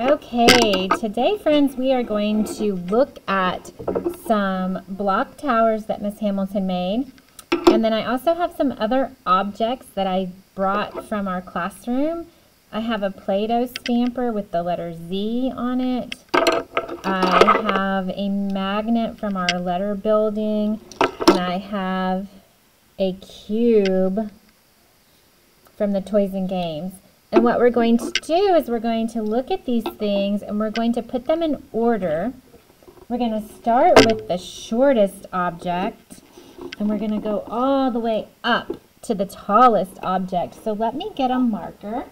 Okay, today, friends, we are going to look at some block towers that Miss Hamilton made. And then I also have some other objects that I brought from our classroom. I have a Play-Doh stamper with the letter Z on it. I have a magnet from our letter building. And I have a cube from the Toys and Games. And what we're going to do is we're going to look at these things and we're going to put them in order. We're going to start with the shortest object and we're going to go all the way up to the tallest object. So let me get a marker.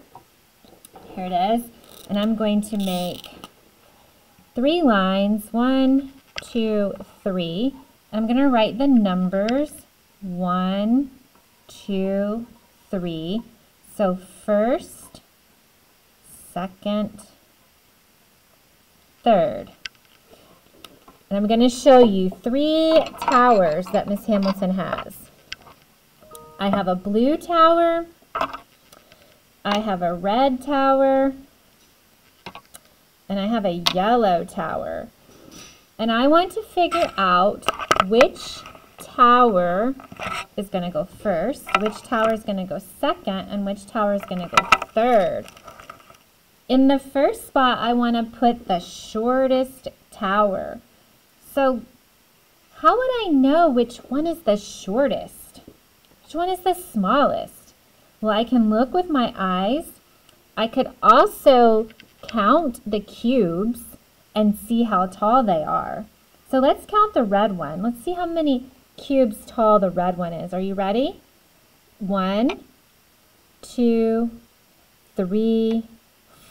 Here it is. And I'm going to make three lines. One, two, three. I'm going to write the numbers. One, two, three. So first, second, third. And I'm going to show you three towers that Miss Hamilton has. I have a blue tower, I have a red tower, and I have a yellow tower. And I want to figure out which tower is going to go first, which tower is going to go second, and which tower is going to go third. In the first spot, I want to put the shortest tower. So how would I know which one is the shortest? Which one is the smallest? Well, I can look with my eyes. I could also count the cubes and see how tall they are. So let's count the red one. Let's see how many cubes tall the red one is. Are you ready? One, two, three,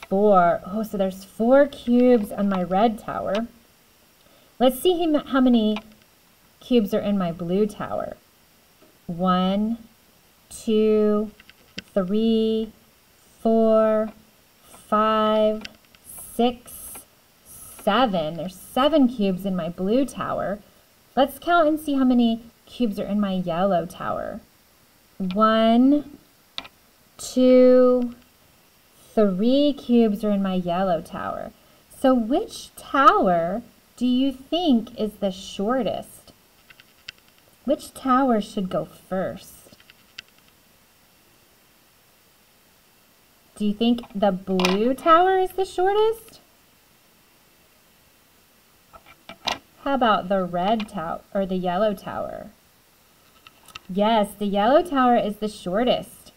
four. Oh, so there's four cubes on my red tower. Let's see how many cubes are in my blue tower. One, two, three, four, five, six, seven. There's seven cubes in my blue tower. Let's count and see how many cubes are in my yellow tower. One, two, Three cubes are in my yellow tower. So which tower do you think is the shortest? Which tower should go first? Do you think the blue tower is the shortest? How about the red tower or the yellow tower? Yes, the yellow tower is the shortest.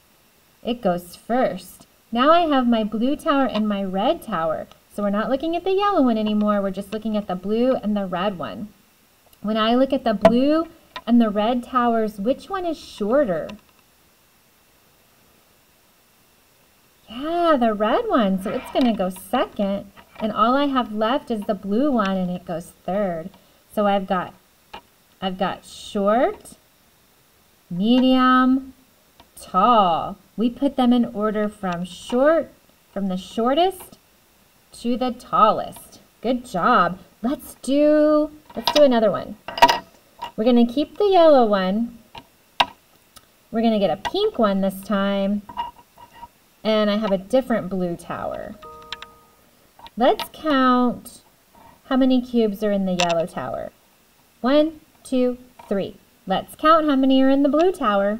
It goes first. Now I have my blue tower and my red tower. So we're not looking at the yellow one anymore. We're just looking at the blue and the red one. When I look at the blue and the red towers, which one is shorter? Yeah, the red one. So it's going to go second. And all I have left is the blue one and it goes third. So I've got I've got short, medium, tall. We put them in order from short, from the shortest to the tallest. Good job. Let's do, let's do another one. We're going to keep the yellow one. We're going to get a pink one this time. And I have a different blue tower. Let's count how many cubes are in the yellow tower. One, two, three. Let's count how many are in the blue tower.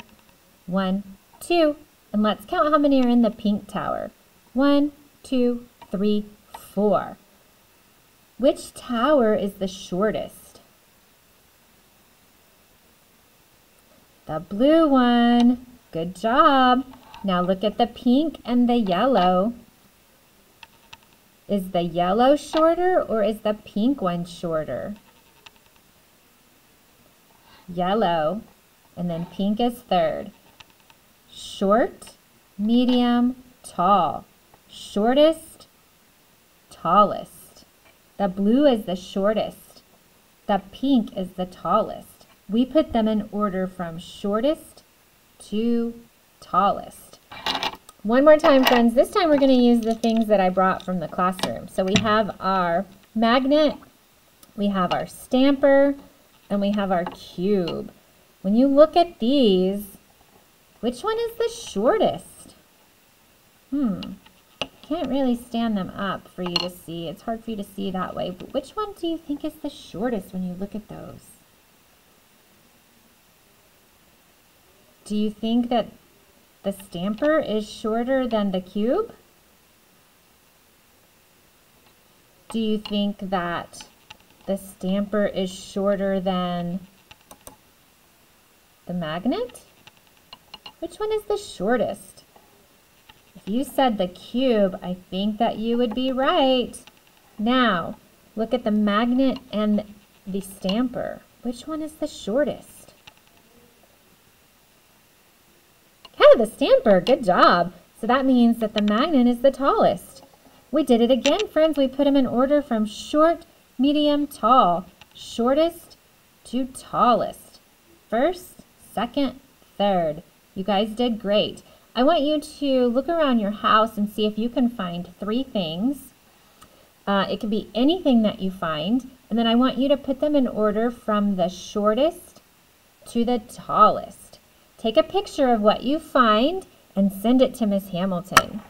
One, two, and let's count how many are in the pink tower. One, two, three, four. Which tower is the shortest? The blue one. Good job. Now look at the pink and the yellow. Is the yellow shorter or is the pink one shorter? Yellow. And then pink is third short, medium, tall. Shortest, tallest. The blue is the shortest. The pink is the tallest. We put them in order from shortest to tallest. One more time, friends. This time we're going to use the things that I brought from the classroom. So we have our magnet, we have our stamper, and we have our cube. When you look at these, which one is the shortest? Hmm. I can't really stand them up for you to see. It's hard for you to see that way. But which one do you think is the shortest when you look at those? Do you think that the stamper is shorter than the cube? Do you think that the stamper is shorter than the magnet? Which one is the shortest? If you said the cube, I think that you would be right. Now, look at the magnet and the stamper. Which one is the shortest? Yeah, the stamper. Good job. So that means that the magnet is the tallest. We did it again, friends. We put them in order from short, medium, tall. Shortest to tallest. First, second, third. You guys did great. I want you to look around your house and see if you can find three things. Uh, it can be anything that you find. And then I want you to put them in order from the shortest to the tallest. Take a picture of what you find and send it to Miss Hamilton.